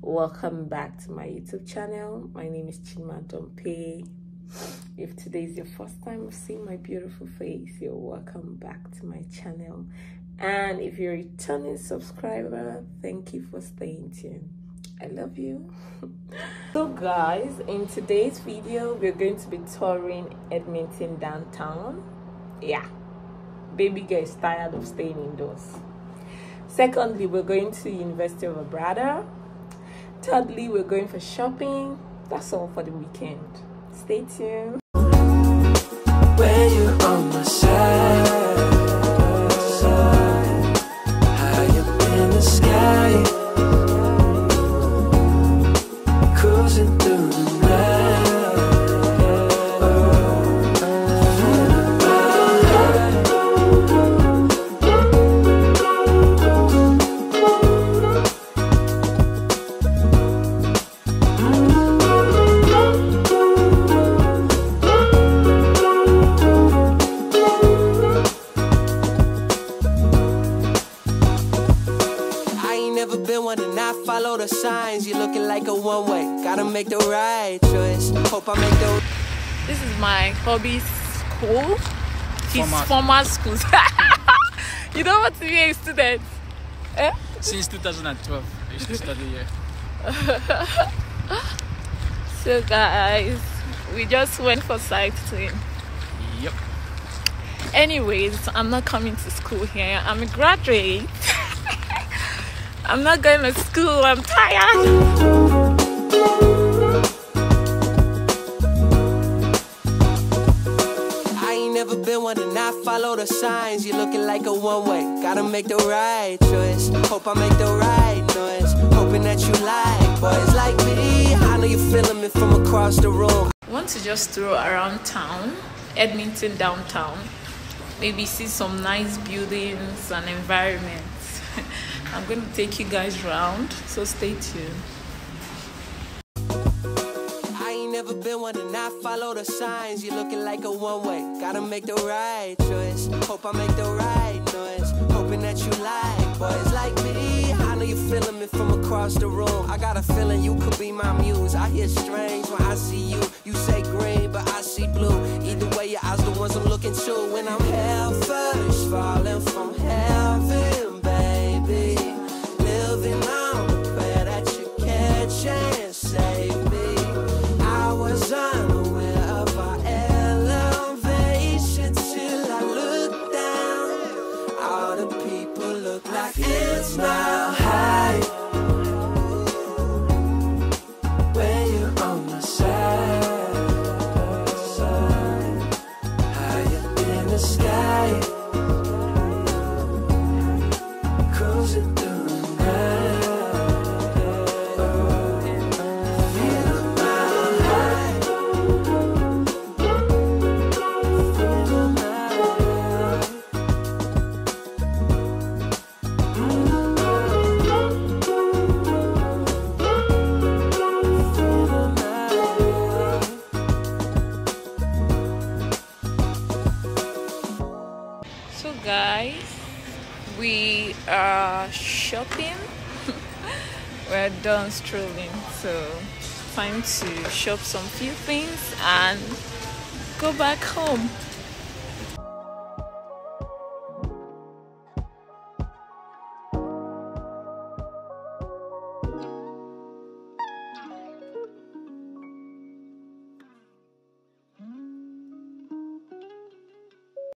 welcome back to my youtube channel. My name is chima dompe. If today is your first time seeing my beautiful face you're welcome back to my channel. And if you're a returning subscriber thank you for staying tuned. I love you. So guys in today's video we're going to be touring edmonton downtown. Yeah. Baby girl is tired of staying indoors secondly we're going to university of alberta. Thirdly we're going for shopping. That's all for the weekend. Stay tuned make the right choice. Hope I make the. This is my hobby school. His former, former school. you don't want to be a student. Eh? Since 2012, I used to study here. so guys, we just went for sightseeing. Yep. Anyways, I'm not coming to school here. I'm a graduate. I'm not going to school. I'm tired. I ain't never been one to not follow the signs. You're looking like a one way. Gotta make the right choice. Hope I make the right noise. Hoping that you like boys like me. I know you're feeling me from across the room. Want to just throw around town, Edmonton downtown. Maybe see some nice buildings and environments. I'm going to take you guys around, so stay tuned never been one follow the signs. You're looking like a one way. Gotta make the right choice. Hope I make the right noise. Hoping that you like boys like me. I know you're feeling me from across the room. I got a feeling you could be my muse. I hear strange when I see you. You say green, but I see blue. Either way, your eyes the ones I'm looking to. When I'm guys we are shopping. We're done strolling so time to shop some few things and go back home